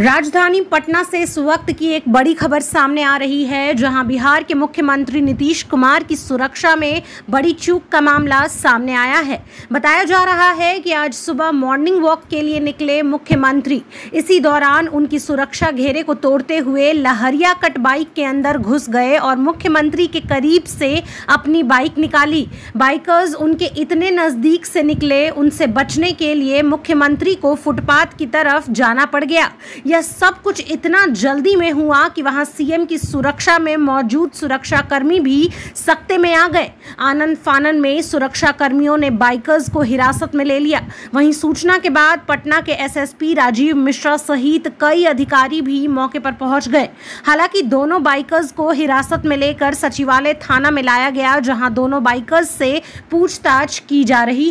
राजधानी पटना से इस वक्त की एक बड़ी खबर सामने आ रही है, जहाँ बिहार के मुख्यमंत्री नीतीश कुमार की सुरक्षा में बड़ी चूक का मामला सामने आया है। बताया जा रहा है कि आज सुबह मॉर्निंग वॉक के लिए निकले मुख्यमंत्री। इसी दौरान उनकी सुरक्षा घेरे को तोड़ते हुए लहरिया कट बाइक के अंदर घुस गए और मुख्यमंत्री के करीब से अपनी बाइक निकाली। बाइकर्स उनके इतने नज़दीक से निकले, उनसे बचने के लिए मुख्यमंत्री को फुटपाथ की तरफ़ जाना पड़ गया। यह सब कुछ इतना जल्दी में हुआ कि वहाँ सीएम की सुरक्षा में मौजूद सुरक्षा कर्मी भी सख्ते में आ गए। आनंद फानन में सुरक्षा कर्मियों ने बाइकर्स को हिरासत में ले लिया। वहीं सूचना के बाद पटना के एसएसपी राजीव मिश्रा सहित कई अधिकारी भी मौके पर पहुँच गए। हालाँकि दोनों बाइकर्स को हिरासत में लेकर सचिवालय थाना में लाया गया, जहाँ दोनों बाइकर्स से पूछताछ की जा रही